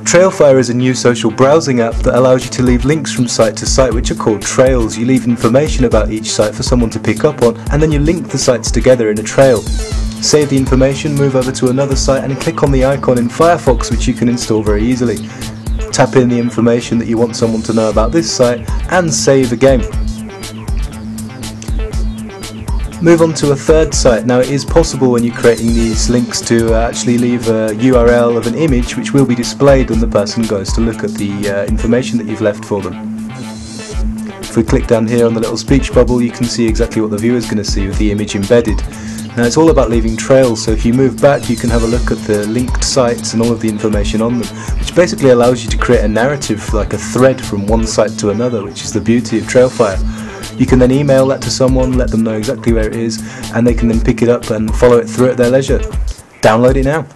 Trailfire is a new social browsing app that allows you to leave links from site to site which are called trails. You leave information about each site for someone to pick up on and then you link the sites together in a trail. Save the information, move over to another site and click on the icon in Firefox which you can install very easily. Tap in the information that you want someone to know about this site and save again. Move on to a third site. Now it is possible when you're creating these links to uh, actually leave a URL of an image which will be displayed when the person goes to look at the uh, information that you've left for them. If we click down here on the little speech bubble you can see exactly what the viewer is going to see with the image embedded. Now it's all about leaving trails so if you move back you can have a look at the linked sites and all of the information on them which basically allows you to create a narrative like a thread from one site to another which is the beauty of Trailfire. You can then email that to someone, let them know exactly where it is, and they can then pick it up and follow it through at their leisure. Download it now.